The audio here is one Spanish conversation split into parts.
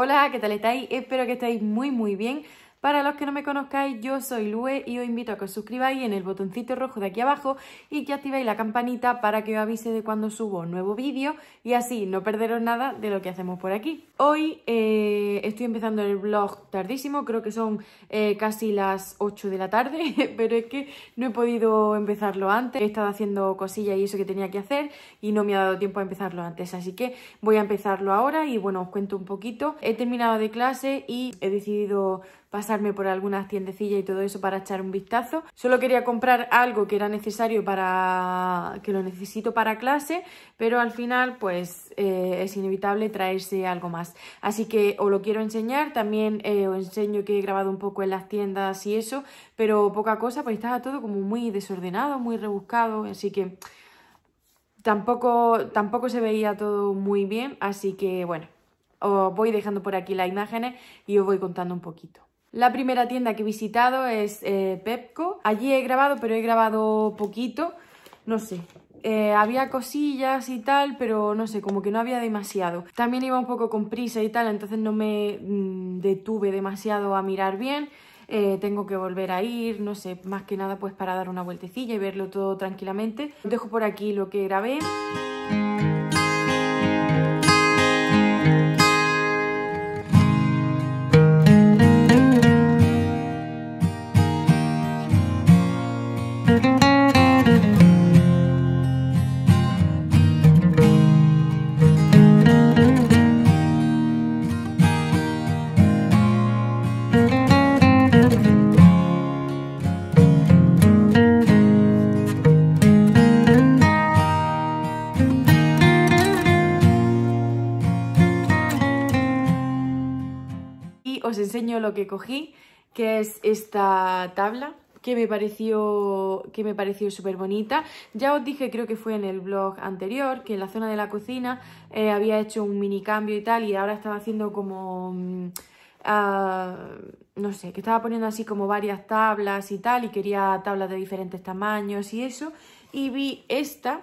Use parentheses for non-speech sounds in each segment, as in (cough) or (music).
Hola, ¿qué tal estáis? Espero que estéis muy muy bien. Para los que no me conozcáis, yo soy Lue y os invito a que os suscribáis en el botoncito rojo de aquí abajo y que activéis la campanita para que os avise de cuando subo nuevo vídeo y así no perderos nada de lo que hacemos por aquí. Hoy eh, estoy empezando el vlog tardísimo, creo que son eh, casi las 8 de la tarde, (laughs) pero es que no he podido empezarlo antes. He estado haciendo cosillas y eso que tenía que hacer y no me ha dado tiempo a empezarlo antes, así que voy a empezarlo ahora y bueno, os cuento un poquito. He terminado de clase y he decidido pasarme por algunas tiendecillas y todo eso para echar un vistazo. Solo quería comprar algo que era necesario para que lo necesito para clase, pero al final pues eh, es inevitable traerse algo más. Así que os lo quiero enseñar, también eh, os enseño que he grabado un poco en las tiendas y eso, pero poca cosa, pues estaba todo como muy desordenado, muy rebuscado, así que tampoco, tampoco se veía todo muy bien, así que bueno, os voy dejando por aquí las imágenes y os voy contando un poquito. La primera tienda que he visitado es eh, Pepco. Allí he grabado, pero he grabado poquito. No sé, eh, había cosillas y tal, pero no sé, como que no había demasiado. También iba un poco con prisa y tal, entonces no me mm, detuve demasiado a mirar bien. Eh, tengo que volver a ir, no sé, más que nada pues para dar una vueltecilla y verlo todo tranquilamente. Dejo por aquí lo que grabé. Os enseño lo que cogí, que es esta tabla que me pareció que me pareció súper bonita. Ya os dije, creo que fue en el blog anterior, que en la zona de la cocina eh, había hecho un mini cambio y tal, y ahora estaba haciendo como... Uh, no sé, que estaba poniendo así como varias tablas y tal, y quería tablas de diferentes tamaños y eso, y vi esta,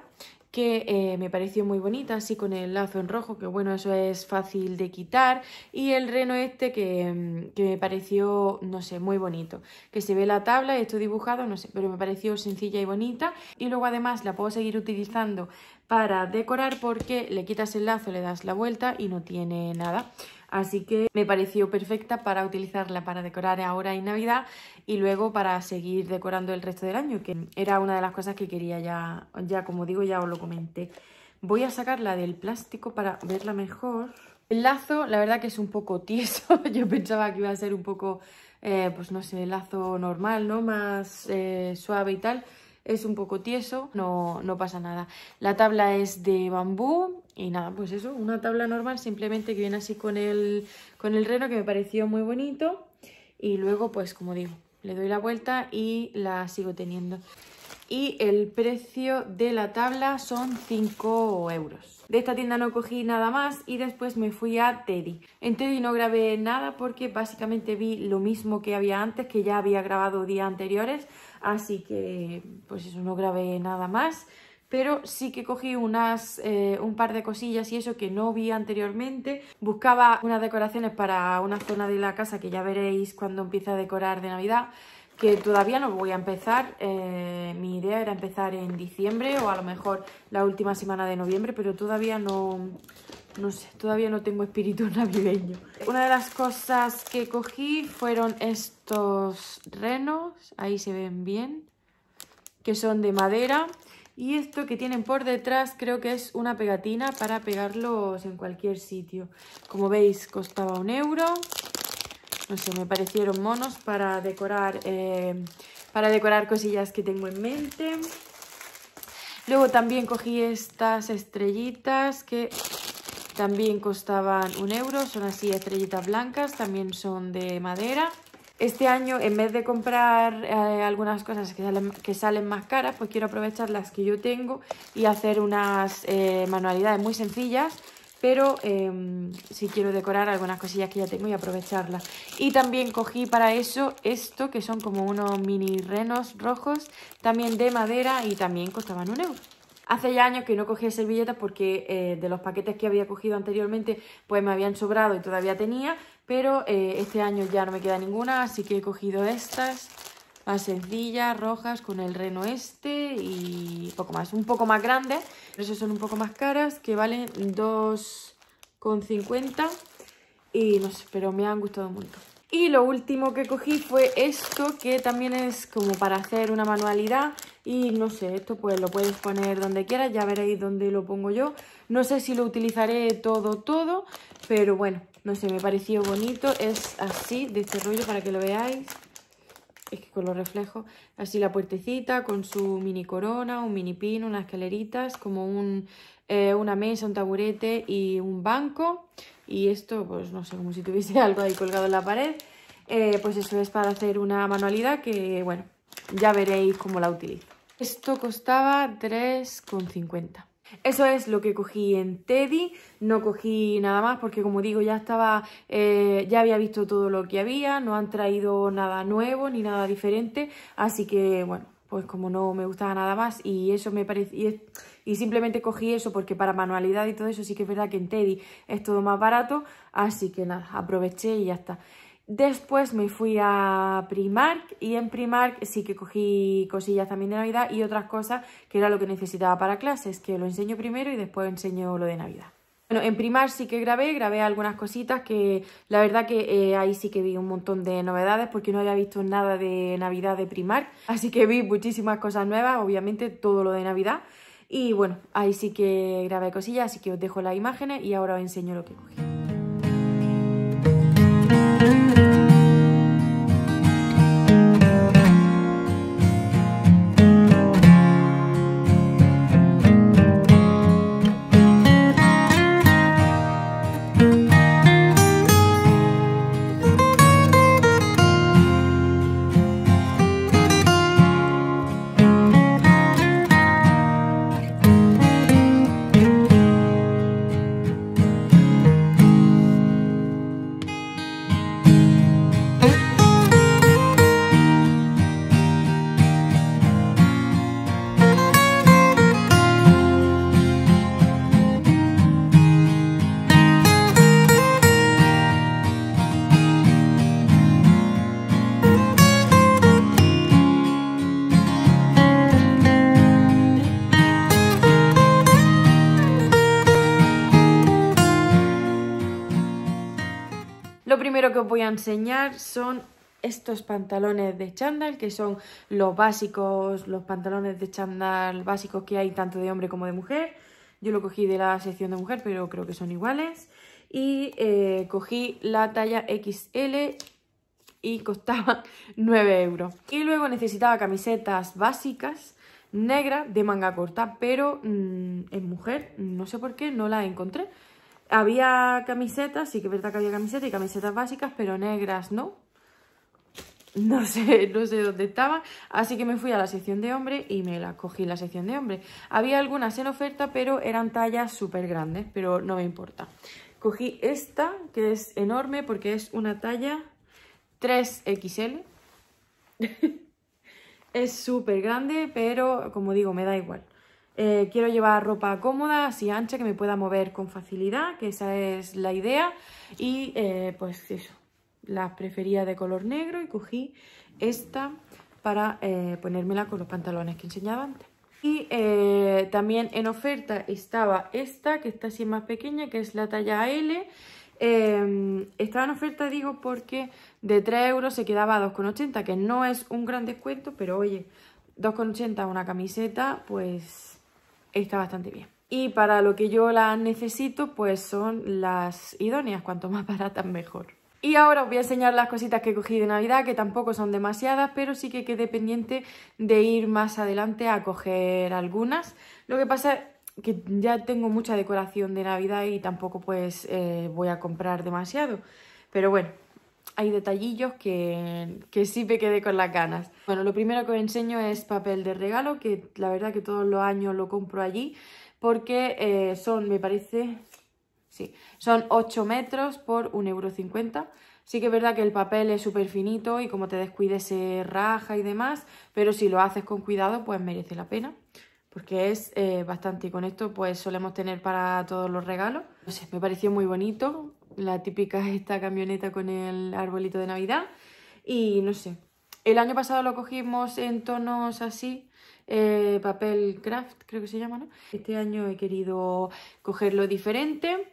que eh, me pareció muy bonita, así con el lazo en rojo, que bueno, eso es fácil de quitar, y el reno este que, mm, que, me pareció, no sé, muy bonito, que se ve la tabla, esto dibujado, no sé, pero me pareció sencilla y bonita, y luego además la puedo seguir utilizando para decorar porque le quitas el lazo, le das la vuelta y no tiene nada. Así que me pareció perfecta para utilizarla para decorar ahora en Navidad y luego para seguir decorando el resto del año, que era una de las cosas que quería ya, ya como digo, ya os lo comenté. Voy a sacarla del plástico para verla mejor. El lazo, la verdad que es un poco tieso. (laughs) Yo pensaba que iba a ser un poco, eh, pues no sé, lazo normal, ¿no? Más eh, suave y tal es un poco tieso, no, no pasa nada. La tabla es de bambú y nada, pues eso, una tabla normal simplemente que viene así con el, con el reno que me pareció muy bonito y luego pues como digo, le doy la vuelta y la sigo teniendo. Y el precio de la tabla son 5 euros. De esta tienda no cogí nada más y después me fui a Teddy. En Teddy no grabé nada porque básicamente vi lo mismo que había antes, que ya había grabado días anteriores, así que pues eso, no grabé nada más. Pero sí que cogí unas, eh, un par de cosillas y eso que no vi anteriormente. Buscaba unas decoraciones para una zona de la casa que ya veréis cuando empiece a decorar de Navidad que todavía no voy a empezar. Eh, mi idea era empezar en diciembre o a lo mejor la última semana de noviembre, pero todavía no, no sé, todavía no tengo espíritu (laughs) navideño. Una de las cosas que cogí fueron estos renos, ahí se ven bien, que son de madera. Y esto que tienen por detrás creo que es una pegatina para pegarlos en cualquier sitio. Como veis costaba un euro no sé, me parecieron monos para decorar, eh, para decorar cosillas que tengo en mente. Luego también cogí estas estrellitas que también costaban un euro, son así estrellitas blancas, también son de madera. Este año, en vez de comprar eh, algunas cosas que salen, que salen, más caras, pues quiero aprovechar las que yo tengo y hacer unas eh, manualidades muy sencillas pero em, si quiero decorar algunas cosillas que ya tengo y aprovecharlas. Y también cogí para eso esto, que son como unos mini renos rojos, también de madera y también costaban un euro. Hace ya años que no cogía servilletas porque eh, de los paquetes que había cogido anteriormente pues me habían sobrado y todavía tenía, pero eh, este año ya no me queda ninguna, así que he cogido estas más sencillas, rojas, con el reno este y poco más. Un poco más grandes, pero son un poco más caras, que valen 2,50 y no sé, pero me han gustado mucho. Y lo último que cogí fue esto, que también es como para hacer una manualidad. Y no sé, esto pues lo puedes poner donde quieras, ya veréis dónde lo pongo yo. No sé si lo utilizaré todo, todo, pero bueno, no sé, me pareció bonito. Es así, de este rollo, para que lo veáis. Es que con los reflejos, así la puertecita con su mini corona, un mini pino, unas escaleritas, como un, eh, una mesa, un taburete y un banco. Y esto, pues no sé, como si tuviese (laughs) algo ahí colgado en la pared. Eh, pues eso es para hacer una manualidad que, bueno, ya veréis cómo la utilizo. Esto costaba 3,50. Eso es lo que cogí en Teddy, no cogí nada más porque como digo ya estaba, eh, ya había visto todo lo que había, no han traído nada nuevo ni nada diferente, así que bueno, pues como no me gustaba nada más y eso me parecía, y simplemente cogí eso porque para manualidad y todo eso sí que es verdad que en Teddy es todo más barato, así que nada, aproveché y ya está. Después me fui a Primark y en Primark sí que cogí cosillas también de Navidad y otras cosas que era lo que necesitaba para clases, que lo enseño primero y después enseño lo de Navidad. Bueno, en Primark sí que grabé, grabé algunas cositas que la verdad que eh, ahí sí que vi un montón de novedades porque no había visto nada de Navidad de Primark, así que vi muchísimas cosas nuevas, obviamente todo lo de Navidad. Y bueno, ahí sí que grabé cosillas, así que os dejo las imágenes y ahora os enseño lo que cogí. Que os voy a enseñar son estos pantalones de chándal, que son los básicos, los pantalones de chándal básicos que hay tanto de hombre como de mujer. Yo lo cogí de la sección de mujer, pero creo que son iguales. Y eh, cogí la talla XL y costaba (laughs) 9 euros. Y luego necesitaba camisetas básicas negras de manga corta, pero mm, en mujer, no sé por qué, no la encontré. Había camisetas, sí que es verdad que había camisetas y camisetas básicas, pero negras no. No sé, no sé dónde estaban. Así que me fui a la sección de hombre y me la cogí la sección de hombre. Había algunas en oferta, pero eran tallas súper grandes, pero no me importa. Cogí esta, que es enorme porque es una talla 3XL. (laughs) es súper grande, pero como digo, me da igual. Eh, quiero llevar ropa cómoda, así ancha, que me pueda mover con facilidad, que esa es la idea. Y eh, pues eso, las prefería de color negro y cogí esta para eh, ponérmela con los pantalones que enseñaba antes. Y también en oferta estaba esta, que está así más pequeña, que es la talla L. estaba en oferta, digo, porque de 3 euros se quedaba a 2,80, que no es un gran descuento, pero oye, 2,80 una camiseta, pues está bastante bien. Y para lo que yo las necesito, pues son las idóneas, cuanto más (laughs) baratas mejor. Y ahora os voy a enseñar las cositas que cogido de Navidad, que tampoco son demasiadas, pero sí que quedé pendiente de ir más adelante a coger algunas. Lo que pasa es que ya tengo mucha decoración de Navidad y tampoco pues eh, voy a comprar demasiado. Pero bueno, hay detallillos que, que, sí me quedé con las ganas. Bueno, lo primero que os enseño es papel de regalo, que la verdad que todos los años lo compro allí, porque eh, son, me parece, sí, son 8 metros por 1,50€. Sí que es verdad que el papel es súper finito y como te descuides se raja y demás, pero si lo haces con cuidado pues merece la pena porque es eh, bastante. Y con esto pues solemos tener para todos los regalos. No sé, me pareció muy bonito. La típica esta camioneta con el arbolito de Navidad. Y no sé, el año pasado lo cogimos en tonos así, eh, papel craft creo que se llama, ¿no? Este año he querido cogerlo diferente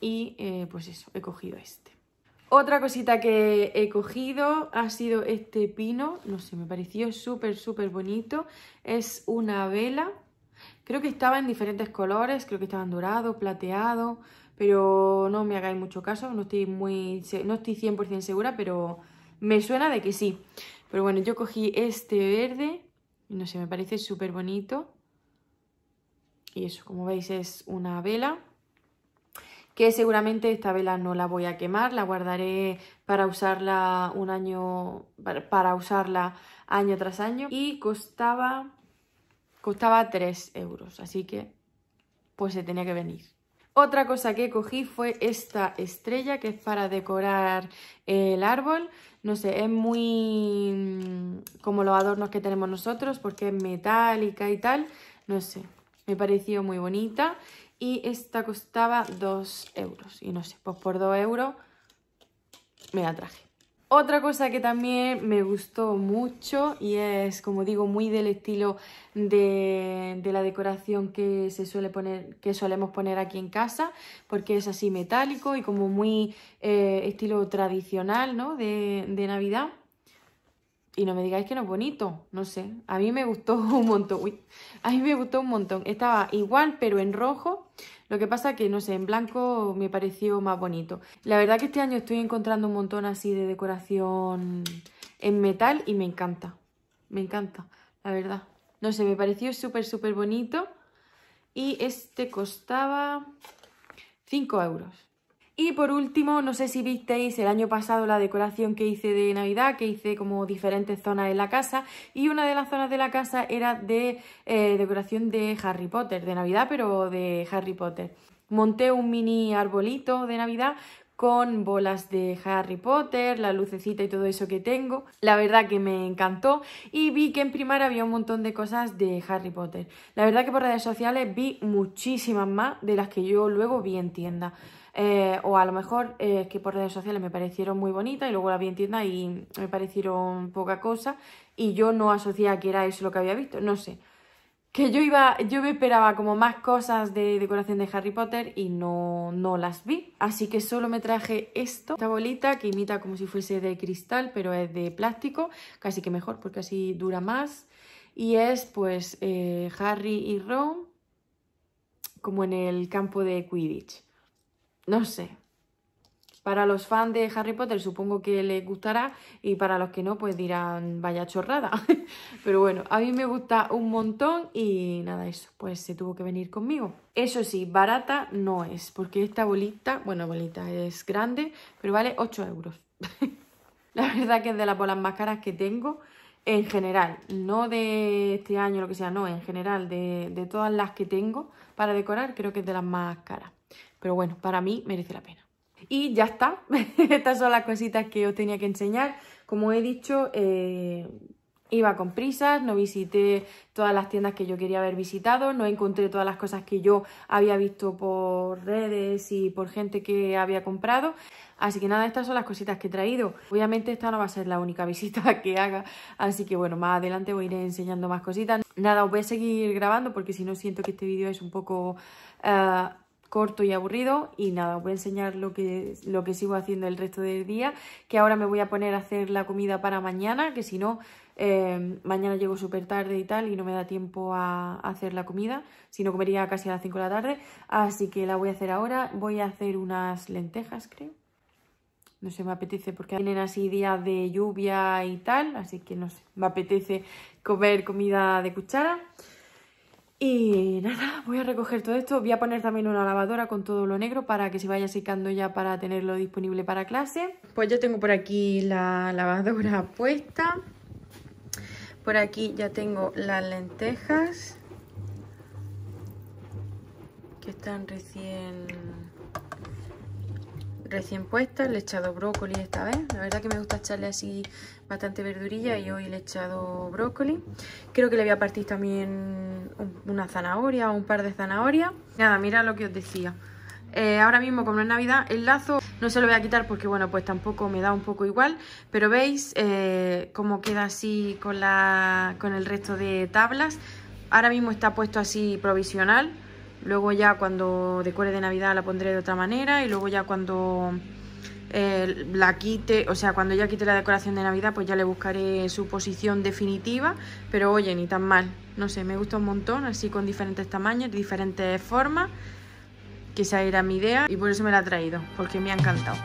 y eh, pues eso, he cogido este. Otra cosita que he cogido ha sido este pino, no sé, me pareció súper, súper bonito. Es una vela, creo que estaba en diferentes colores, creo que estaba en dorado, plateado, pero no me hagáis mucho caso, no estoy muy, no estoy 100% segura, pero me suena de que sí. Pero bueno, yo cogí este verde, no sé, me parece súper bonito. Y eso, como veis, es una vela que seguramente esta vela no la voy a quemar, la guardaré para usarla un año, para usarla año tras año y costaba, costaba 3 euros, así que pues se tenía que venir. Otra cosa que cogí fue esta estrella que es para decorar el árbol. No sé, es muy mm, como los adornos que tenemos nosotros porque es metálica y tal. No sé, me pareció muy bonita y esta costaba 2 euros. Y no sé, pues por 2 euros me la traje. Otra cosa que también me gustó mucho y es, como digo, muy del estilo de, la decoración que se suele poner, que solemos poner aquí en casa, porque es así metálico y como muy eh, estilo tradicional, ¿no? De, de Navidad. Y no me digáis que no es bonito, no sé. A mí me gustó (laughs) un montón. A mí me gustó un montón. Estaba igual, pero en rojo. Lo que pasa que, no sé, en blanco me pareció más bonito. La verdad que este año estoy encontrando un montón así de decoración en metal y me encanta. Me encanta, la verdad. No sé, me pareció súper, súper bonito. Y este costaba 5 euros. Y por último, no sé si visteis el año pasado la decoración que hice de Navidad, que hice como diferentes zonas en la casa y una de las zonas de la casa era de eh, decoración de Harry Potter, de Navidad pero de Harry Potter. Monté un mini arbolito de Navidad con bolas de Harry Potter, la lucecita y todo eso que tengo. La verdad que me encantó y vi que en Primar había un montón de cosas de Harry Potter. La verdad que por redes sociales vi muchísimas más de las que yo luego vi en tienda. Eh, o a lo mejor eh, que por redes sociales me parecieron muy bonitas y luego la vi en tienda y me parecieron poca cosa y yo no asociaba que era eso lo que había visto, no sé. Que yo iba, yo me esperaba como más cosas de decoración de Harry Potter y no, no las vi. Así que solo me traje esto, esta bolita que imita como si fuese de cristal, pero es de plástico, casi que mejor porque así dura más. Y es pues eh, Harry y Ron como en el campo de Quidditch. No sé. Para los fans de Harry Potter supongo que les gustará y para los que no pues dirán vaya chorrada. (laughs) Pero bueno, a mí me gusta un montón y nada, eso, pues se tuvo que venir conmigo. Eso sí, barata no es, porque esta bolita, bueno, bolita es grande, pero vale 8 euros. (laughs) La verdad que es de las bolas más caras que tengo en general, no de este año, lo que sea, no, en general, de, de todas las que tengo para decorar, creo que es de las más caras. Pero bueno, para mí merece la pena. Y ya está, (laughs) estas son las cositas que os tenía que enseñar. Como he dicho, eh, iba con prisas, no visité todas las tiendas que yo quería haber visitado, no encontré todas las cosas que yo había visto por redes y por gente que había comprado. Así que nada, estas son las cositas que he traído. Obviamente esta no va a ser la única (laughs) visita que haga, así que bueno, más adelante voy a enseñando más cositas. Nada, os voy a seguir grabando porque si no siento que este vídeo es un poco... Uh, corto y aburrido y nada, os voy a enseñar lo que, lo que sigo haciendo el resto del día, que ahora me voy a poner a hacer la comida para mañana, que si no, eh, mañana llego súper tarde y tal y no me da tiempo a, hacer la comida, si no comería casi a las 5 de la tarde, así que la voy a hacer ahora, voy a hacer unas lentejas creo, no sé, me apetece porque vienen así días de lluvia y tal, así que no sé, me apetece comer comida de cuchara. Y nada, voy a recoger todo esto. Voy a poner también una lavadora con todo lo negro para que se vaya secando ya para tenerlo disponible para clase. Pues ya tengo por aquí la lavadora (laughs) puesta. Por aquí ya tengo las lentejas. Que están recién... recién puestas, le he echado brócoli esta vez. La verdad que me gusta echarle así bastante verdurilla y hoy le he echado brócoli. Creo que le voy a partir también una zanahoria o un par de zanahorias. Nada, mira lo que os decía. Eh, ahora mismo, como es Navidad, el lazo no se lo voy a quitar porque, bueno, pues tampoco me da un poco igual. Pero veis eh, cómo queda así con, la, con el resto de tablas. Ahora mismo está puesto así provisional. Luego ya cuando decore de Navidad la pondré de otra manera. Y luego ya cuando eh, la quite, o sea, cuando ya quite la decoración de Navidad, pues ya le buscaré su posición definitiva. Pero oye, ni tan mal. No sé, me gusta un montón, así con diferentes tamaños, diferentes formas esa era mi idea y por eso me la he traído, porque me ha encantado.